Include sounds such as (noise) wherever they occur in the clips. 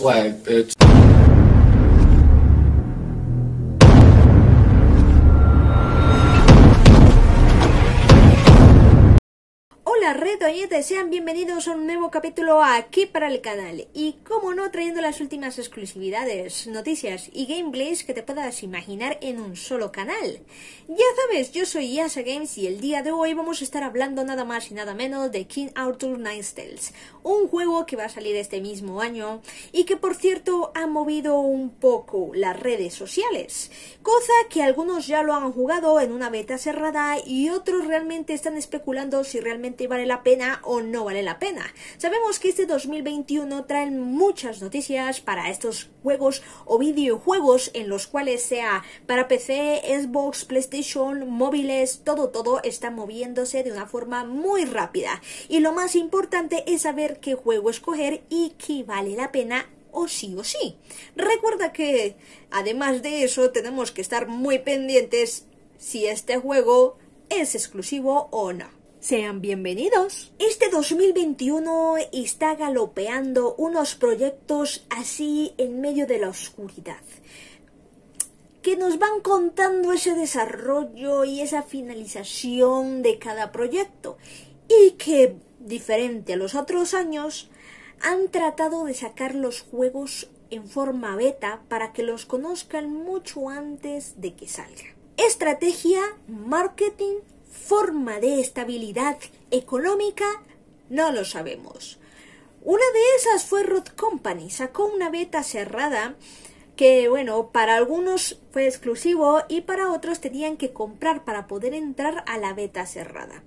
flag. It's Oyentes, sean bienvenidos a un nuevo capítulo aquí para el canal y como no trayendo las últimas exclusividades, noticias y gameplays que te puedas imaginar en un solo canal. Ya sabes, yo soy Yasa Games y el día de hoy vamos a estar hablando nada más y nada menos de King Arthur Nine Tales, un juego que va a salir este mismo año y que por cierto ha movido un poco las redes sociales, cosa que algunos ya lo han jugado en una beta cerrada y otros realmente están especulando si realmente vale la pena o no vale la pena. Sabemos que este 2021 trae muchas noticias para estos juegos o videojuegos en los cuales sea para PC, Xbox, PlayStation, móviles, todo todo está moviéndose de una forma muy rápida. Y lo más importante es saber qué juego escoger y qué vale la pena o sí o sí. Recuerda que además de eso tenemos que estar muy pendientes si este juego es exclusivo o no. Sean bienvenidos. Este 2021 está galopeando unos proyectos así en medio de la oscuridad que nos van contando ese desarrollo y esa finalización de cada proyecto y que, diferente a los otros años, han tratado de sacar los juegos en forma beta para que los conozcan mucho antes de que salga. Estrategia, marketing forma de estabilidad económica? No lo sabemos. Una de esas fue Rod Company, sacó una beta cerrada que, bueno, para algunos fue exclusivo y para otros tenían que comprar para poder entrar a la beta cerrada.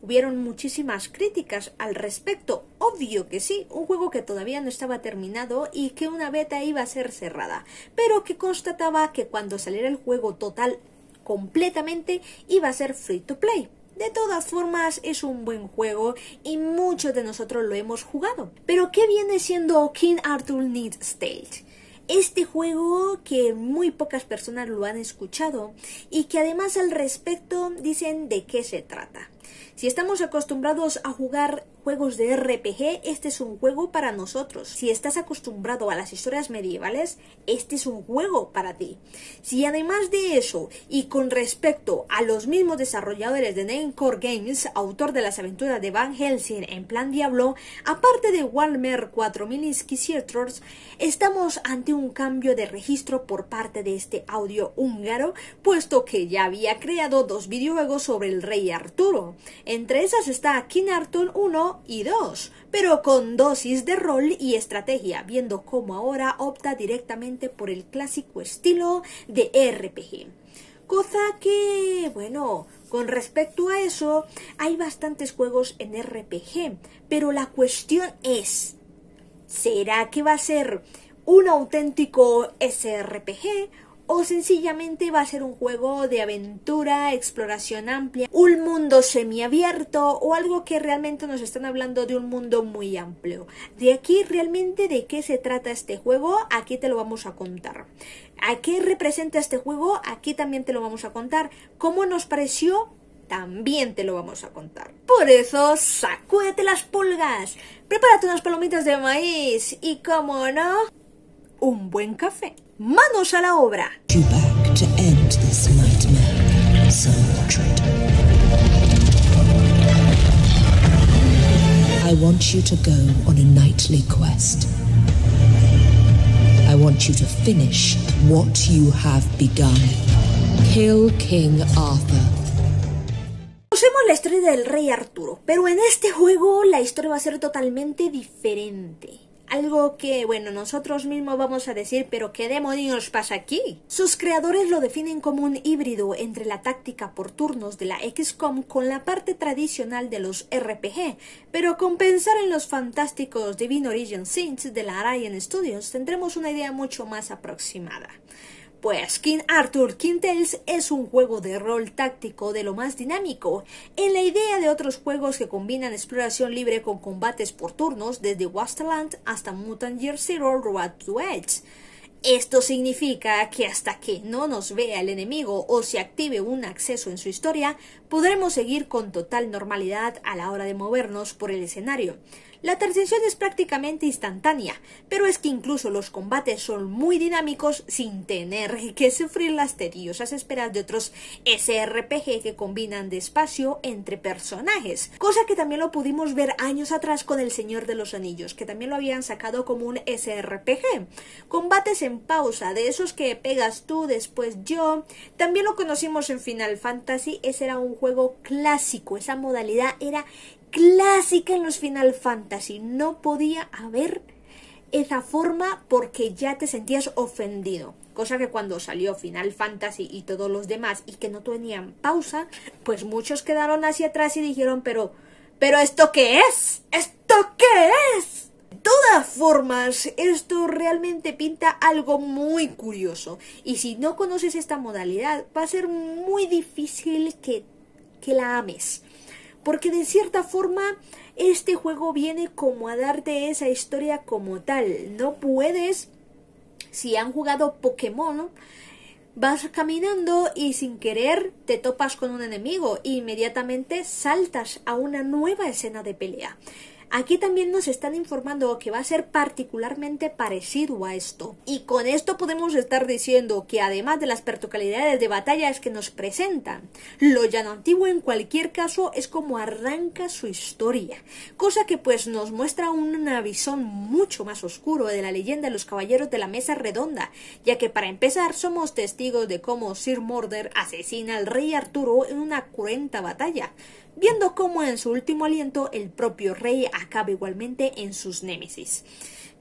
Hubieron muchísimas críticas al respecto, obvio que sí, un juego que todavía no estaba terminado y que una beta iba a ser cerrada, pero que constataba que cuando saliera el juego total completamente iba a ser free to play. De todas formas, es un buen juego y muchos de nosotros lo hemos jugado. Pero, ¿qué viene siendo King Arthur Need State? Este juego que muy pocas personas lo han escuchado y que además al respecto dicen de qué se trata. Si estamos acostumbrados a jugar juegos de RPG, este es un juego para nosotros. Si estás acostumbrado a las historias medievales, este es un juego para ti. Si además de eso, y con respecto a los mismos desarrolladores de Namecore Games, autor de las aventuras de Van Helsing en plan Diablo, aparte de Walmer 4000 Inquisitors, estamos ante un cambio de registro por parte de este audio húngaro, puesto que ya había creado dos videojuegos sobre el rey Arturo. Entre esas está King Arthur 1 y 2, pero con dosis de rol y estrategia, viendo cómo ahora opta directamente por el clásico estilo de RPG. Cosa que, bueno, con respecto a eso, hay bastantes juegos en RPG, pero la cuestión es, ¿será que va a ser un auténtico SRPG o sencillamente va a ser un juego de aventura, exploración amplia, un mundo semiabierto o algo que realmente nos están hablando de un mundo muy amplio. De aquí realmente de qué se trata este juego, aquí te lo vamos a contar. ¿A qué representa este juego? Aquí también te lo vamos a contar. ¿Cómo nos pareció? También te lo vamos a contar. Por eso, sacúdete las pulgas, prepárate unas palomitas de maíz y, como no, un buen café. ¡Manos a la obra! I want you to go on a nightly quest. I want you to finish what you have begun. Kill King Arthur. Conocemos la historia del rey Arturo, pero en este juego la historia va a ser totalmente diferente. Algo que, bueno, nosotros mismos vamos a decir, pero ¿qué demonios pasa aquí? Sus creadores lo definen como un híbrido entre la táctica por turnos de la XCOM con la parte tradicional de los RPG, pero con pensar en los fantásticos Divine Origin Sins de la Arian Studios tendremos una idea mucho más aproximada. Pues King Arthur King Tales es un juego de rol táctico de lo más dinámico, en la idea de otros juegos que combinan exploración libre con combates por turnos desde Wasteland hasta Mutant Year Zero Road to Edge. Esto significa que hasta que no nos vea el enemigo o se active un acceso en su historia, podremos seguir con total normalidad a la hora de movernos por el escenario. La transición es prácticamente instantánea, pero es que incluso los combates son muy dinámicos sin tener que sufrir las tediosas esperas de otros SRPG que combinan despacio entre personajes, cosa que también lo pudimos ver años atrás con El Señor de los Anillos, que también lo habían sacado como un SRPG. Combates en pausa, de esos que pegas tú, después yo. También lo conocimos en Final Fantasy, ese era un juego clásico, esa modalidad era clásica en los Final Fantasy. No podía haber esa forma porque ya te sentías ofendido. Cosa que cuando salió Final Fantasy y todos los demás y que no tenían pausa, pues muchos quedaron hacia atrás y dijeron, pero, pero ¿esto qué es? ¿Esto qué es? De todas formas, esto realmente pinta algo muy curioso. Y si no conoces esta modalidad, va a ser muy difícil que, que la ames porque de cierta forma este juego viene como a darte esa historia como tal. No puedes, si han jugado Pokémon, vas caminando y sin querer te topas con un enemigo e inmediatamente saltas a una nueva escena de pelea. Aquí también nos están informando que va a ser particularmente parecido a esto. Y con esto podemos estar diciendo que además de las pertucalidades de batallas que nos presentan, lo llano antiguo en cualquier caso es como arranca su historia, cosa que pues nos muestra una visión mucho más oscuro de la leyenda de los caballeros de la mesa redonda, ya que para empezar somos testigos de cómo Sir Mordor asesina al rey Arturo en una cruenta batalla, viendo cómo en su último aliento el propio rey acaba igualmente en sus némesis.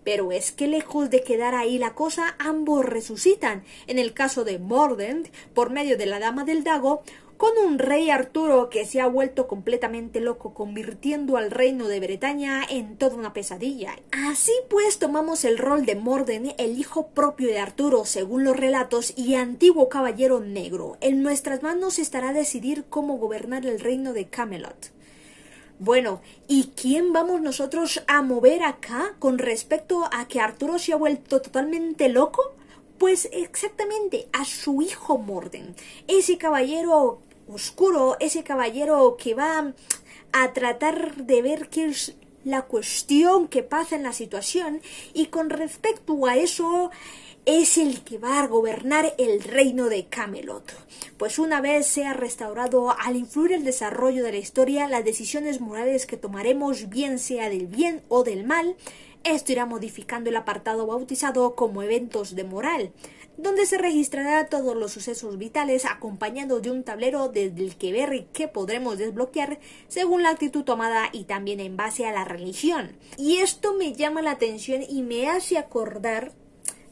Pero es que lejos de quedar ahí la cosa, ambos resucitan. En el caso de Mordent, por medio de la Dama del Dago, con un rey Arturo que se ha vuelto completamente loco, convirtiendo al reino de Bretaña en toda una pesadilla. Así pues tomamos el rol de Morden, el hijo propio de Arturo, según los relatos, y antiguo caballero negro. En nuestras manos estará decidir cómo gobernar el reino de Camelot. Bueno, ¿y quién vamos nosotros a mover acá con respecto a que Arturo se ha vuelto totalmente loco? Pues exactamente a su hijo Morden, ese caballero oscuro, ese caballero que va a tratar de ver qué es la cuestión que pasa en la situación y con respecto a eso es el que va a gobernar el reino de Camelot. Pues una vez sea restaurado, al influir el desarrollo de la historia, las decisiones morales que tomaremos, bien sea del bien o del mal, esto irá modificando el apartado bautizado como eventos de moral, donde se registrará todos los sucesos vitales acompañando de un tablero desde el que ver qué podremos desbloquear según la actitud tomada y también en base a la religión. Y esto me llama la atención y me hace acordar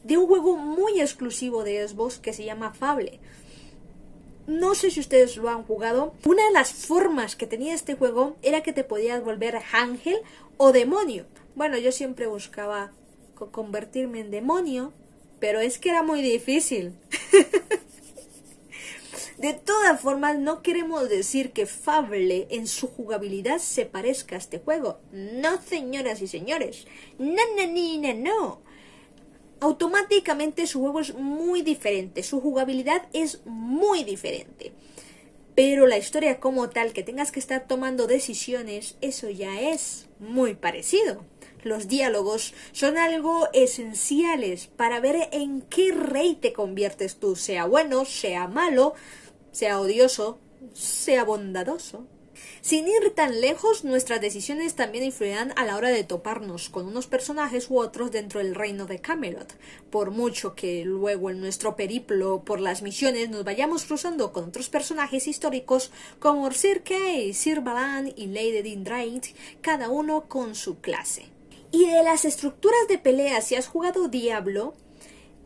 de un juego muy exclusivo de Xbox que se llama Fable. No sé si ustedes lo han jugado. Una de las formas que tenía este juego era que te podías volver ángel o demonio. Bueno, yo siempre buscaba convertirme en demonio pero es que era muy difícil. (laughs) De todas formas, no queremos decir que Fable en su jugabilidad se parezca a este juego. No, señoras y señores. No, no, no, no. Automáticamente su juego es muy diferente, su jugabilidad es muy diferente. Pero la historia como tal, que tengas que estar tomando decisiones, eso ya es muy parecido. Los diálogos son algo esenciales para ver en qué rey te conviertes tú, sea bueno, sea malo, sea odioso, sea bondadoso. Sin ir tan lejos, nuestras decisiones también influirán a la hora de toparnos con unos personajes u otros dentro del reino de Camelot, por mucho que luego en nuestro periplo por las misiones nos vayamos cruzando con otros personajes históricos como Sir Kay, Sir Balan y Lady Dindraith, cada uno con su clase. Y de las estructuras de pelea, si has jugado Diablo,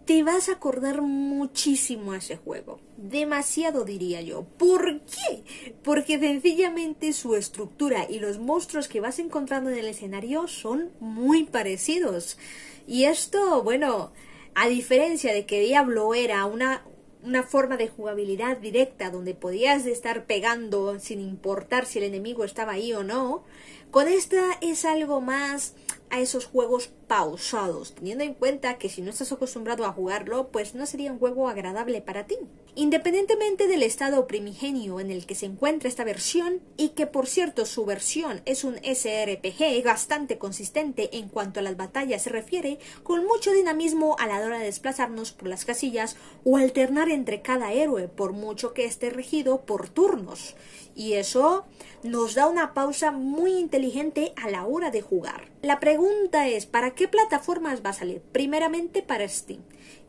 te vas a acordar muchísimo a ese juego. Demasiado diría yo. ¿Por qué? Porque sencillamente su estructura y los monstruos que vas encontrando en el escenario son muy parecidos. Y esto, bueno, a diferencia de que Diablo era una, una forma de jugabilidad directa donde podías estar pegando sin importar si el enemigo estaba ahí o no, con esta es algo más a esos juegos pausados, teniendo en cuenta que si no estás acostumbrado a jugarlo, pues no sería un juego agradable para ti. Independientemente del estado primigenio en el que se encuentra esta versión, y que por cierto su versión es un SRPG bastante consistente en cuanto a las batallas se refiere, con mucho dinamismo a la hora de desplazarnos por las casillas o alternar entre cada héroe, por mucho que esté regido por turnos. Y eso nos da una pausa muy inteligente a la hora de jugar. La pregunta es, ¿para qué plataformas va a salir? Primeramente para Steam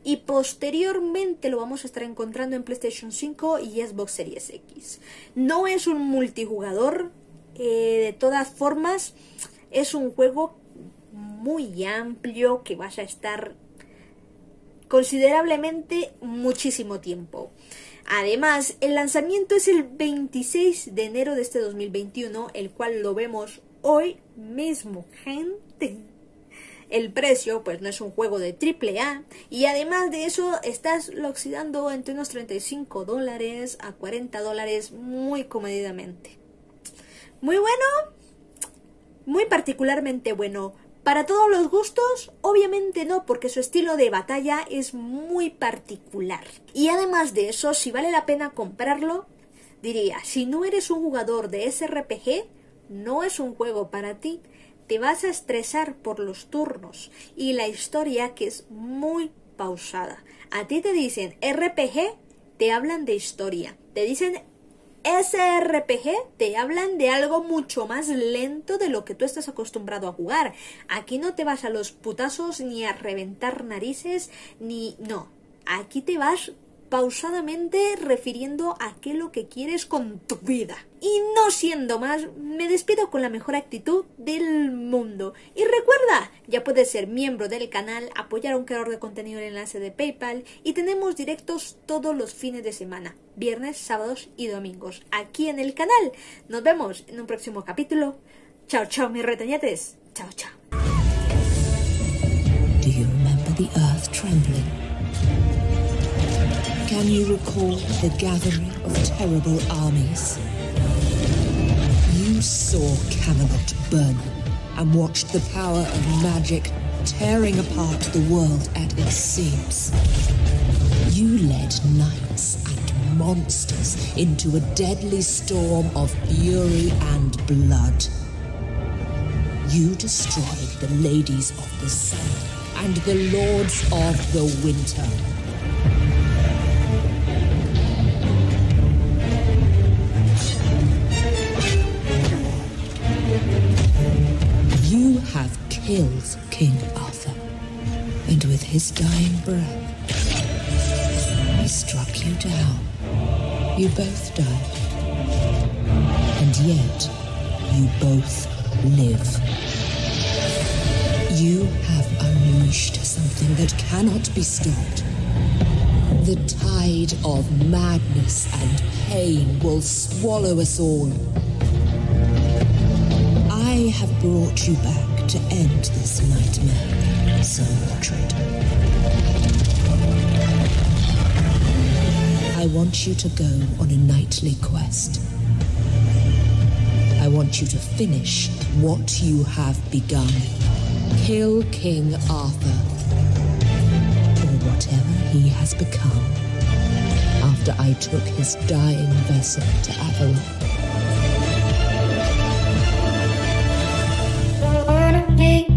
y posteriormente lo vamos a estar encontrando en PlayStation 5 y Xbox Series X. No es un multijugador, eh, de todas formas es un juego muy amplio que vas a estar considerablemente muchísimo tiempo. Además, el lanzamiento es el 26 de enero de este 2021, el cual lo vemos hoy mismo, gente. El precio, pues no es un juego de triple A. Y además de eso, estás oxidando entre unos 35 dólares a 40 dólares muy comedidamente. Muy bueno, muy particularmente bueno. Para todos los gustos, obviamente no, porque su estilo de batalla es muy particular. Y además de eso, si vale la pena comprarlo, diría, si no eres un jugador de SRPG, no es un juego para ti. Te vas a estresar por los turnos y la historia que es muy pausada. A ti te dicen RPG, te hablan de historia. Te dicen SRPG te hablan de algo mucho más lento de lo que tú estás acostumbrado a jugar. Aquí no te vas a los putazos ni a reventar narices ni no. Aquí te vas pausadamente refiriendo a qué lo que quieres con tu vida. Y no siendo más, me despido con la mejor actitud del mundo. Y recuerda, ya puedes ser miembro del canal, apoyar a un creador de contenido en el enlace de PayPal y tenemos directos todos los fines de semana, viernes, sábados y domingos, aquí en el canal. Nos vemos en un próximo capítulo. Chao, chao, mis retoñetes. Chao, chao. Can you recall the gathering of terrible armies? You saw Camelot burn and watched the power of magic tearing apart the world at its seams. You led knights and monsters into a deadly storm of fury and blood. You destroyed the ladies of the sun and the lords of the winter. Have killed King Arthur, and with his dying breath, he struck you down. You both died, and yet you both live. You have unleashed something that cannot be stopped. The tide of madness and pain will swallow us all. I have brought you back to end this nightmare, Sir Mordred. I want you to go on a nightly quest. I want you to finish what you have begun. Kill King Arthur, or whatever he has become, after I took his dying vessel to Avalon. morning.